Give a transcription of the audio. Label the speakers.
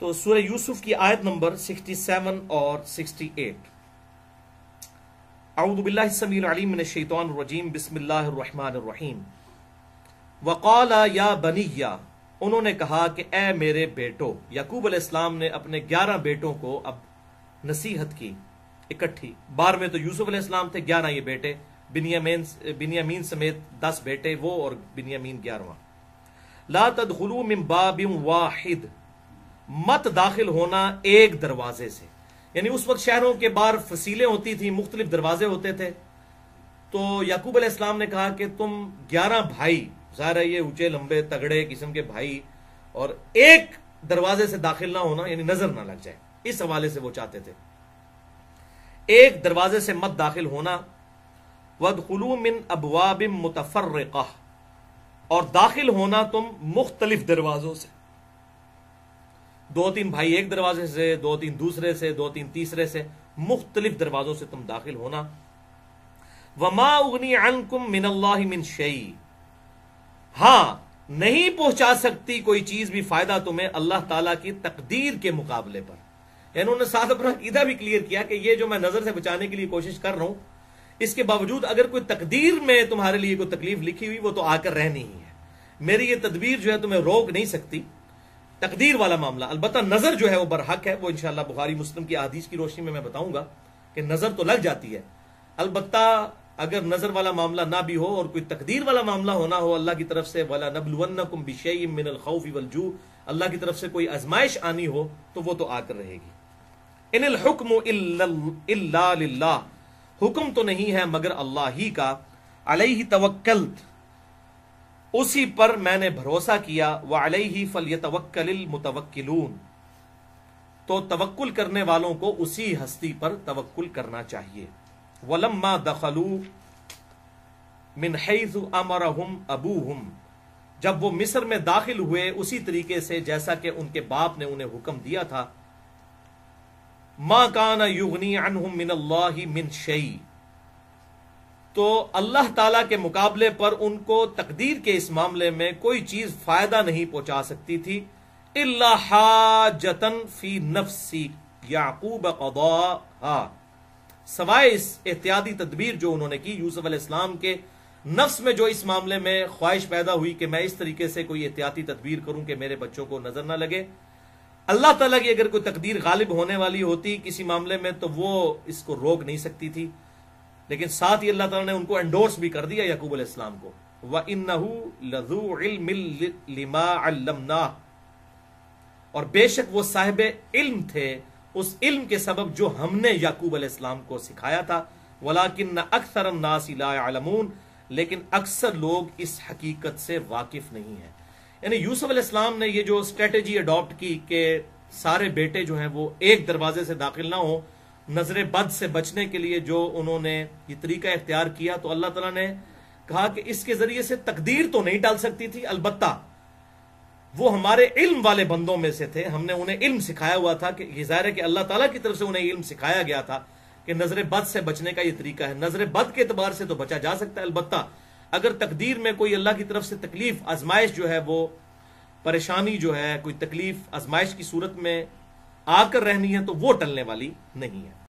Speaker 1: تو سورہ یوسف کی آیت نمبر 67 اور 68 اعوذ باللہ السمیع العلیم من الشیطان الرجیم، بسم اللہ الرحمن الرحیم۔ وقال یا بنیا انہوں نے کہا کہ اے میرے بیٹو، یعقوب علیہ السلام نے اپنے گیارہ بیٹوں کو اب نصیحت کی، اکٹھی۔ بار میں تو یوسف علیہ السلام تھے، گیارہ یہ بیٹے، بنیامین بنیامین سمیت دس بیٹے، وہ اور بنیامین گیارہواں۔ لا تدخلوا من باب واحد مت داخل ہونا ایک دروازے سے۔ یعنی اس وقت شہروں کے باہر فصیلیں ہوتی تھیں، مختلف دروازے ہوتے تھے۔ تو یعقوب علیہ السلام نے کہا کہ تم گیارہ بھائی، ظاہر ہے یہ اونچے، لمبے، تگڑے قسم کے بھائی، اور ایک دروازے سے داخل نہ ہونا یعنی نظر نہ لگ جائے۔ اس حوالے سے وہ چاہتے تھے۔ ایک دروازے سے مت داخل ہونا ودخلوا من ابواب متفرقہ اور داخل ہونا تم مختلف دروازوں سے۔ دو تین بھائی ایک دروازے سے، دو تین دوسرے سے، دو تین تیسرے سے مختلف دروازوں سے تم داخل ہونا۔ وما اغنی عنکم من اللہ من شیء ہاں نہیں پہنچا سکتی کوئی چیز بھی فائدہ تمہیں اللہ تعالیٰ کی تقدیر کے مقابلے پر۔ یعنی انہوں نے ساتھ اپنا عقیدہ بھی کلیئر کیا کہ یہ جو میں نظر سے بچانے کے لیے کوشش کر رہا ہوں، اس کے باوجود اگر کوئی تقدیر میں تمہارے لیے کوئی تکلیف لکھی ہوئی، وہ تو آ کر رہنی ہی ہے۔ میری یہ تدبیر جو ہے تمہیں روک نہیں سکتی۔ تقدیر والا معاملہ، البتہ نظر جو ہے وہ برحق ہے، وہ انشاءاللہ بخاری مسلم کی حدیث کی روشنی میں میں بتاؤں گا کہ نظر تو لگ جاتی ہے۔ البتہ اگر نظر والا معاملہ نہ بھی ہو اور کوئی تقدیر والا معاملہ ہونا ہو، اللہ کی طرف سے ولا نبلونکم بشیء من الخوف والجوع، اللہ کی طرف سے کوئی ازمائش آنی ہو تو وہ تو آ کر رہے گی۔ ان الحکم الا للہ حکم تو نہیں ہے مگر اللہ ہی کا۔ علیہ توکلت اسی پر میں نے بھروسہ کیا وہ علیہ فلیتوکل المتوکلون۔ تو توکل کرنے والوں کو اسی ہستی پر توکل کرنا چاہیے۔ ولما دخلوا من حیث امرهم ابوهم جب وہ مصر میں داخل ہوئے اسی طریقے سے جیسا کہ ان کے باپ نے انہیں حکم دیا تھا۔ ما کان یغنی عنہم من اللہ من شیء۔ تو اللہ تعالی کے مقابلے پر ان کو تقدیر کے اس معاملے میں کوئی چیز فائدہ نہیں پہنچا سکتی تھی۔ الا حاجتن فی نفسی یعقوب قضاء۔ سوائے اس احتیاطی تدبیر جو انہوں نے کی یوسف علیہ السلام کے نفس میں جو اس معاملے میں خواہش پیدا ہوئی کہ میں اس طریقے سے کوئی احتیاطی تدبیر کروں کہ میرے بچوں کو نظر نہ لگے۔ اللہ تعالیٰ کی اگر کوئی تقدیر غالب ہونے والی ہوتی کسی معاملے میں تو وہ اس کو روک نہیں سکتی تھی۔ لیکن ساتھ ہی اللہ تعالیٰ نے ان کو انڈورس بھی کر دیا یعقوب علیہ السلام کو۔ وَإِنَّهُ لَذُو عِلْمٍ لِمَا عَلَّمْنَا اور بے شک وہ صاحب علم تھے، اس علم کے سبب جو ہم نے یعقوب علیہ السلام کو سکھایا تھا۔ وَلَكِنَّ أَكْثَرَ النَّاسِ لَا يَعْلَمُونَ۔ لیکن اکثر لوگ اس حقیقت سے واقف نہیں ہیں۔ یعنی یوسف علیہ السلام نے یہ جو اسٹریٹجی اڈاپٹ کی کہ سارے بیٹے جو ہیں وہ ایک دروازے سے داخل نہ ہوں نظر بد سے بچنے کے لیے جو انہوں نے یہ طریقہ اختیار کیا تو اللہ تعالیٰ نے کہا کہ اس کے ذریعے سے تقدیر تو نہیں ڈال سکتی تھی، البتہ وہ ہمارے علم والے بندوں میں سے تھے۔ ہم نے انہیں علم سکھایا ہوا تھا کہ یہ ظاہر ہے کہ اللہ تعالیٰ کی طرف سے انہیں علم سکھایا گیا تھا کہ نظر بد سے بچنے کا یہ طریقہ ہے۔ نظر بد کے اعتبار سے تو بچا جا سکتا ہے، البتہ اگر تقدیر میں کوئی اللہ کی طرف سے تکلیف، آزمائش جو ہے، وہ پریشانی جو ہے، کوئی تکلیف، آزمائش کی صورت میں آ کر رہنی ہے تو وہ ٹلنے والی نہیں ہے۔